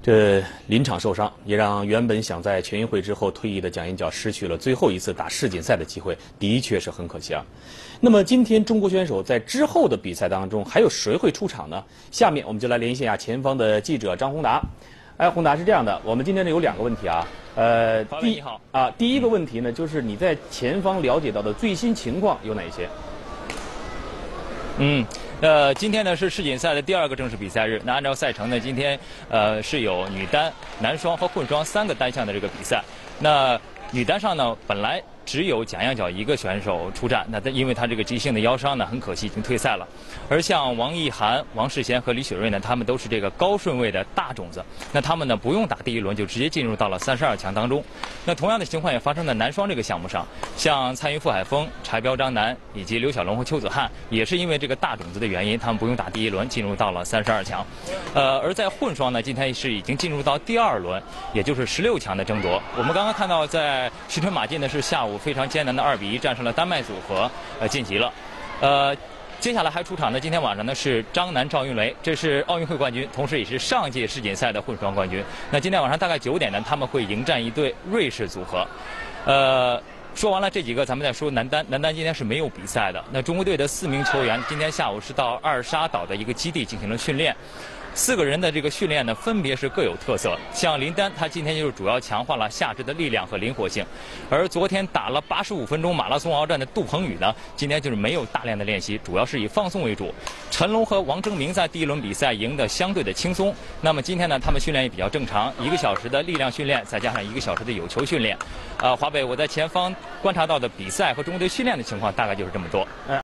这临场受伤，也让原本想在全运会之后退役的蒋银角失去了最后一次打世锦赛的机会，的确是很可惜啊。那么今天中国选手在之后的比赛当中，还有谁会出场呢？下面我们就来连线一下前方的记者张宏达。哎，宏达是这样的，我们今天呢有两个问题啊。呃，第你好啊，第一个问题呢，就是你在前方了解到的最新情况有哪些？嗯。呃，今天呢是世锦赛的第二个正式比赛日。那按照赛程呢，今天呃是有女单、男双和混双三个单项的这个比赛。那女单上呢，本来。只有蒋亚角一个选手出战，那他因为他这个急性的腰伤呢，很可惜已经退赛了。而像王艺涵、王世贤和李雪芮呢，他们都是这个高顺位的大种子，那他们呢不用打第一轮就直接进入到了三十二强当中。那同样的情况也发生在男双这个项目上，像参与傅海峰、柴彪张楠以及刘小龙和邱子瀚，也是因为这个大种子的原因，他们不用打第一轮进入到了三十二强。呃，而在混双呢，今天是已经进入到第二轮，也就是十六强的争夺。我们刚刚看到在石春马进呢是下午。非常艰难的二比一战胜了丹麦组合，呃晋级了。呃，接下来还出场的今天晚上呢是张楠赵云雷，这是奥运会冠军，同时也是上届世锦赛的混双冠军。那今天晚上大概九点呢，他们会迎战一对瑞士组合。呃，说完了这几个，咱们再说男单。男单今天是没有比赛的。那中国队的四名球员今天下午是到二沙岛的一个基地进行了训练。四个人的这个训练呢，分别是各有特色。像林丹，他今天就是主要强化了下肢的力量和灵活性；而昨天打了八十五分钟马拉松鏖战的杜鹏宇呢，今天就是没有大量的练习，主要是以放松为主。陈龙和王铮明在第一轮比赛赢得相对的轻松。那么今天呢，他们训练也比较正常，一个小时的力量训练，再加上一个小时的有球训练。呃，华北，我在前方观察到的比赛和中国队训练的情况，大概就是这么多。